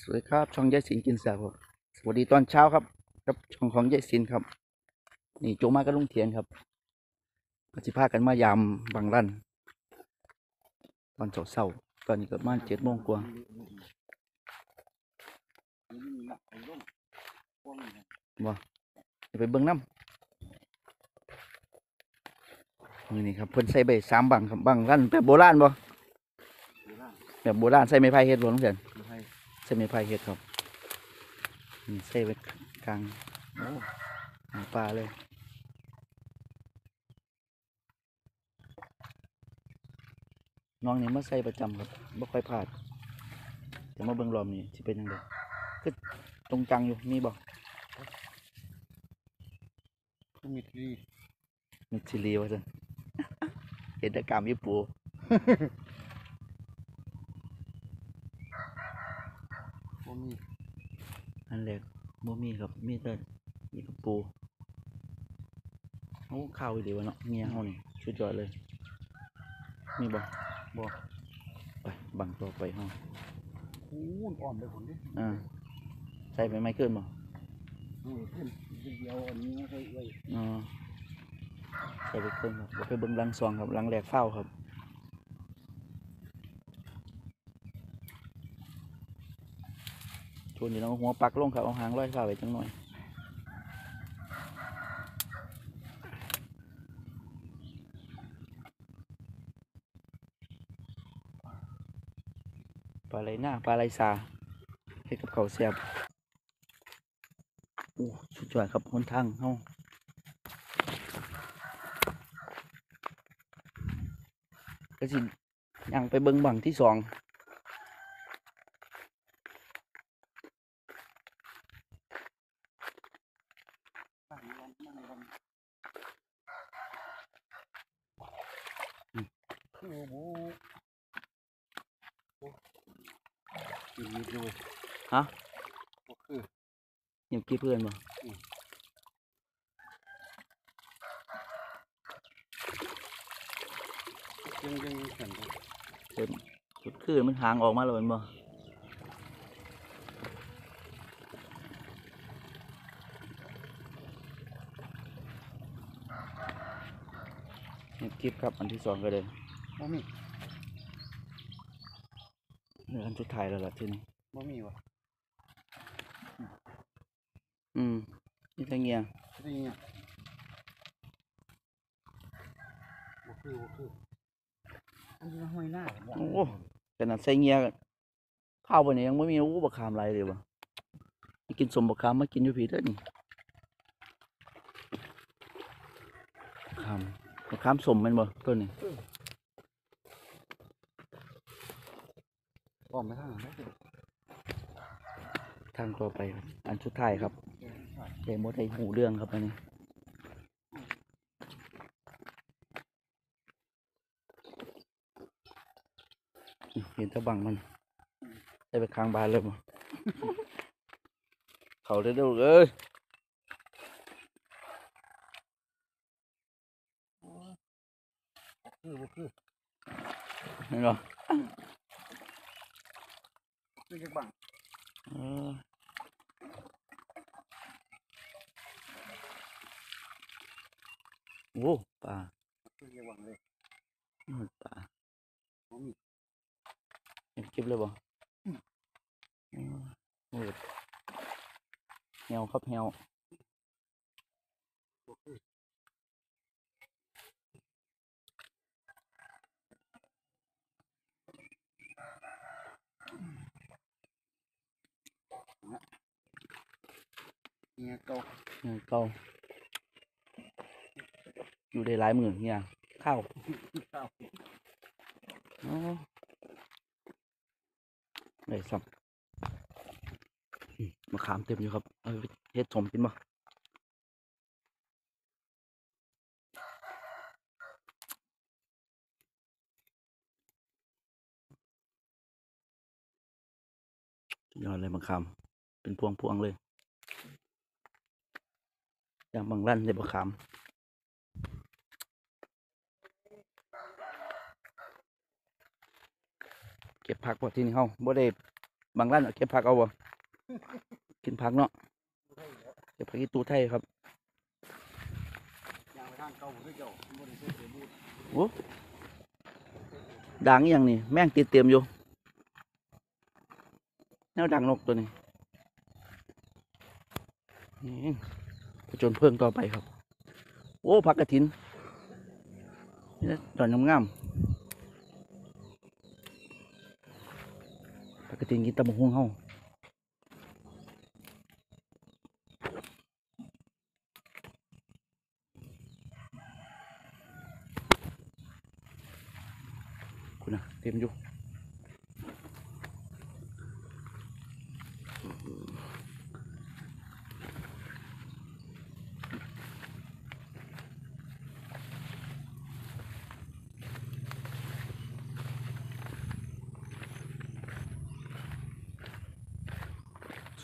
สวัสดีครับช่องยายสินกินแซ่บครับสวัสดีตอนเช้าครับครับช่องของยายสินครับ นี่โจมากับลุงเทียนครับก็สิพากันมายามบางรันตอนเช้าๆตอนนี้ก็ประมาณเจ็ดโมงกว่าบ่จะไปเบิ่งน้ำนี่นี่ครับเพิ่นใส่ใบสามบังครับบังรันแบบโบราณบ่แบบโบราณใส่ไม้ไผ่เฮ็ดบ่ลุงเทียน ใส่ไม้ไผ่เฮ็ดครับนี่ใส่ไว้กลางโอ้หาปลาเลยน้องนี่มาใส่ประจำครับบ่ค่อยพลาดแต่มาเบิ่งรอบนี้สิเป็นยังไงคือตรงจังอยู่มีบ่ก็มีทีมีชิลีว่าซั่นเห็นแต่กรรมญี่ปุ่น มีอันแรกบ่มีครับมีแต่มีกระปูโอ้ข้าวอีหลีวะเนาะเมียเฮานี่สุดยอดเลย มีบ่บ่ไปบังต่อไปเฮาคูนอ่อนไปคนนี้อ่าใส่ไปไม่เกินบ่นี่ขึ้นเดียวอันนี้ไม่ค่อยไว้อ๋อใส่ไปเกินครับเดี๋ยวไปเบิ่งรังซองครับรังแรกเฝ้าครับ ชวนนี่เราเอาหัวปักลงครับเอาหางร้อยฝ้าไว้จังหน่อยปลาไหลหน้าปลาไหลสาให้กับเขาวแซ่บโอ้สุดยอดครับหนทางเฮาก็สิยังไปเบิ่งบังที่สองวันนั่งวันโอ้โหโอ้ ยมีด้วยฮะก็คือยังกี้เพื่อนบ่ยังยังแข็งอยู่เดินสุดคือมันหางออกมาแล้วแมันบ่นี่คลิปครับอันที่สองก็เลยบ่มี เหลืออันสุดท้ายแล้วล่ะทีนี้บ่มีวะอืมนี่ตะเงียนี่เนี่ยบ่คือบ่คืออันนี้ห้อยหน้าผมว่าโอ้ขนาดใส่เงียข้าวบนนี้ยังไม่มีอู้บักขามไรเลยวะไปกินสมบักขามมากินอยู่ผีเด้อนี่บักขามบักขามสมแมันบ่ต้นนี้ อ้อมไปทางไหนได้ทางต่อไปครับอันสุดท้ายครับเดมดไอหูเรื่องครับอันนี้อื้อเห็นแตะบังมัน ได้ไปค้างบานเลยบ่เขาเร็วๆเอ้ยคือบ่คือเห็นบ่คือ จักบังเออโอ้ปลาคือจักบังเลยนู่นปลาบ่มีเห็นคลิปเลยบ่อืมโอ้ยแฮวครับแฮว เนี่ยเก่าเงินเก่าอยู่ได้หลายหมื่นเนี่ยข้าวข้าวอ๋อได้สับมะขามเต็มอยู่ครับเอาไปเฮ็ดสมกินบ่สุดยอดเลยมะขามเป็นพวงพวงๆเลย อย่างบางร้านเลยมะขามเก็บผักบ่ที่นี่เฮาบ่ได้บางร้านเก็บผักเอาบ่กินผักเนาะเก็บผักที่ตู้ไทยครับด้ใส่เสื้อบูทโอ้ด่างอย่างนี่แม่งติดเต็มอยู่แนวด่างนกตัวนี้นี่ ผจญเพลิงต่อไปครับ โอ้ผักกระถินนี่นะดอกงามๆผักกระถินกินตะมงฮวงเฮาคุณนะเต็มอยู่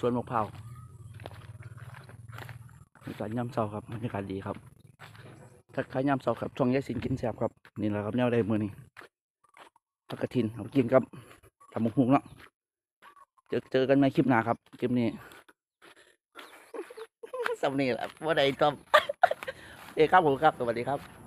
สวนมะพร้าวบรรยากาศย่ำเสาครับบรรยากาศดีครับทักทายย่ำเสาครับช่องยายสินกินแซบครับนี่แหละครับแนวใดมือนี้ผักกระถินเอากินครับทำมงหุงเนาะเจอเจอกันในคลิปหน้าครับคลิปนี้สำนีแหละว่าใดจอมเอ้ครับผมครับสวัสดีครับ